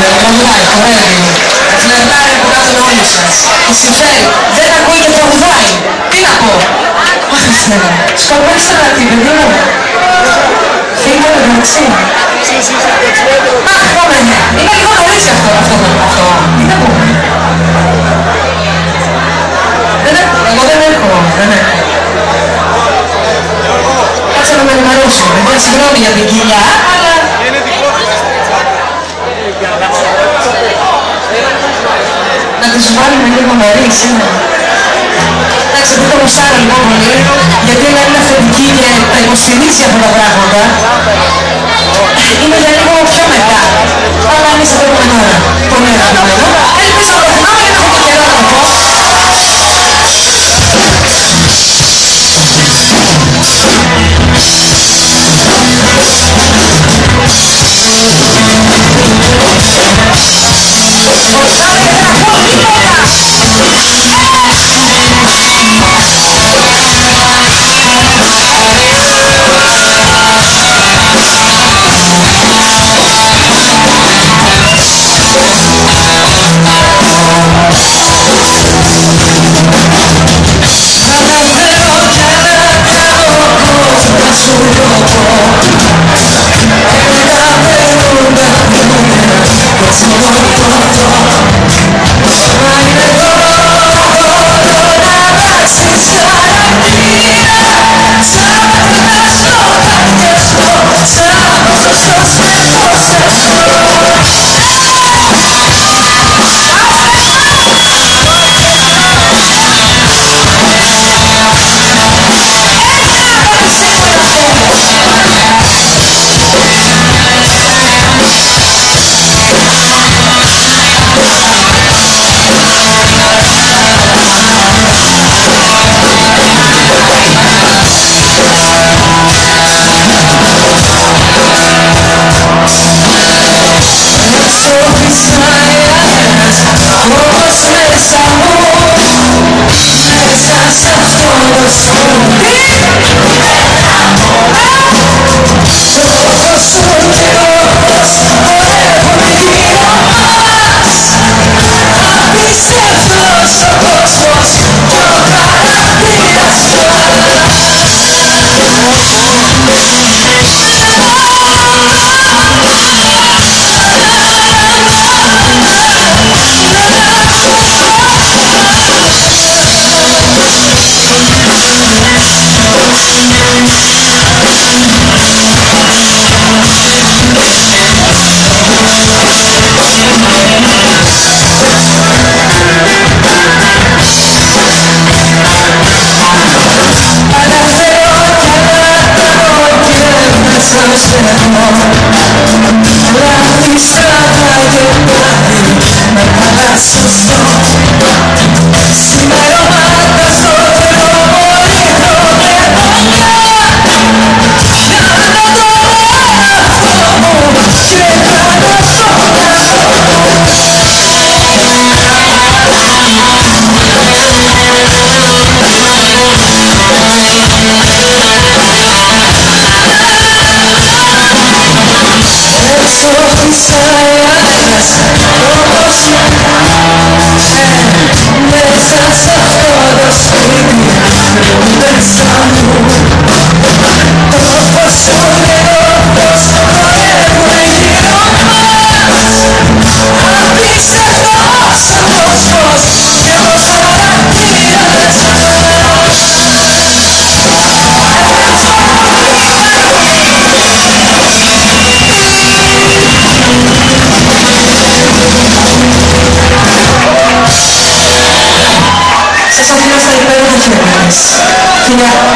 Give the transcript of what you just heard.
με τραγουδάει, χορεύει. Φλερτάρει από κάτω με όλοι σας. Τη συμφέρει. Δεν ακούει και τραγουδάει. Τι να πω. Αχ, Χριστέ. Σκοπέστε να την παιδί μου. Φύγε εντάξει. Αχ, πάμε. Είναι λίγο νωρίς αυτό, αυτό, αυτό. Τι να πούμε. Δεν έχω, εγώ δεν έχω, δεν έχω. Κάτσε να με ενημερώσω. Δεν συγγνώμη για την κοιλιά, αλλά... Να τους βάλουμε λίγο νωρίς, είναι. Εντάξει, δεν το μοσάρω λοιπόν πολύ, γιατί είναι ένα θετική και τα υποστηρίζει αυτά τα πράγματα. Είναι για λίγο πιο μετά. Αλλά εμείς θα πούμε τώρα. Πολύ αγαπημένο. such the was China